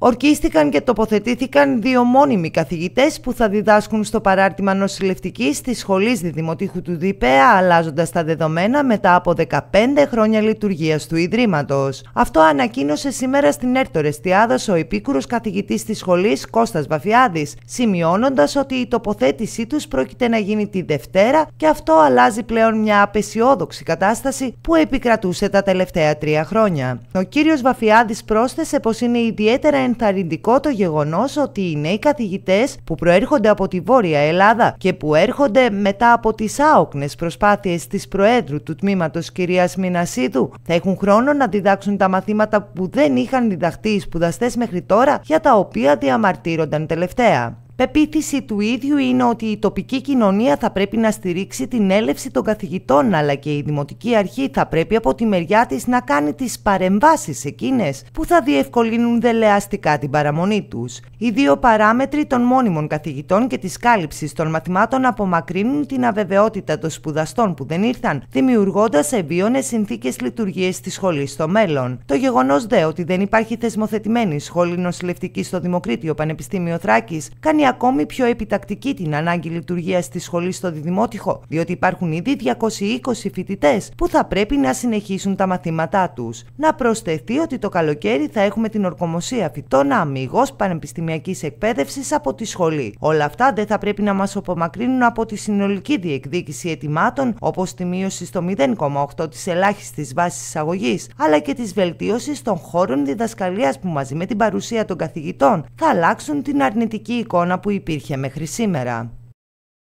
Ορκίστηκαν και τοποθετήθηκαν δύο μόνιμοι καθηγητές που θα διδάσκουν στο παράρτημα νοσηλευτικής της Σχολής Διδημοτήχου του ΔΥΠΕΑ, αλλάζοντας τα δεδομένα μετά από 15 χρόνια λειτουργίας του Ιδρύματος. Αυτό ανακοίνωσε σήμερα στην Έρτορε Εστιάδα ο επίκουρος καθηγητής της σχολής Κώστας Βαφιάδης, σημειώνοντας ότι η τοποθέτησή τους πρόκειται να γίνει τη Δευτέρα και αυτό αλλάζει πλέον μια απεσιόδοξη κατάσταση που επικρατούσε τα τελευταία τρία χρόνια. Ο κύριος Βαφιάδης πρόσθεσε πως είναι ιδιαίτερα ενθαρρυντικό το γεγονός ότι οι νέοι καθηγητές που προέρχονται από τη Βόρεια Ελλάδα και που έρχονται μετά από τις άοκνες προσπάθειες της Προέδρου του τμήματος κυρίας Μινασίδου θα έχουν χρόνο να διδάξουν τα μαθήματα που δεν είχαν διδαχτεί οι σπουδαστές μέχρι τώρα για τα οποία διαμαρτύρονταν τελευταία. Πεποίθηση του ίδιου είναι ότι η τοπική κοινωνία θα πρέπει να στηρίξει την έλευση των καθηγητών, αλλά και η Δημοτική Αρχή θα πρέπει από τη μεριά της να κάνει τις παρεμβάσεις εκείνες που θα διευκολύνουν δελεαστικά την παραμονή τους. Οι δύο παράμετροι των μόνιμων καθηγητών και της κάλυψης των μαθημάτων απομακρύνουν την αβεβαιότητα των σπουδαστών που δεν ήρθαν, δημιουργώντας ευίωνες συνθήκες λειτουργίας της σχολής στο μέλλον. Το γεγονός δε ότι δεν υπάρχει θεσμοθετημένη σχολή νοσηλευτική στο Δημοκρίτιο Πανεπιστήμιο Θράκης κάνει ακόμη πιο επιτακτική την ανάγκη λειτουργίας της σχολής στο Διδημότυχο, διότι υπάρχουν ήδη 220 φοιτητές που θα πρέπει να συνεχίσουν τα μαθήματά τους. Να προσθεθεί ότι το καλοκαίρι θα έχουμε την ορκομοσία φυτών αμυγός πανεπιστημιακής εκπαίδευσης από τη σχολή. Όλα αυτά δεν θα πρέπει να μας απομακρύνουν από τη συνολική διεκδίκηση ετοιμάτων, όπως τη μείωση στο 0,8 της ελάχιστης βάσης εισαγωγής, αλλά και της βελτίωσης των χώρων διδασκαλίας που μαζί με την παρουσία των καθηγητών θα αλλάξουν την αρνητική εικόνα που υπήρχε μέχρι σήμερα.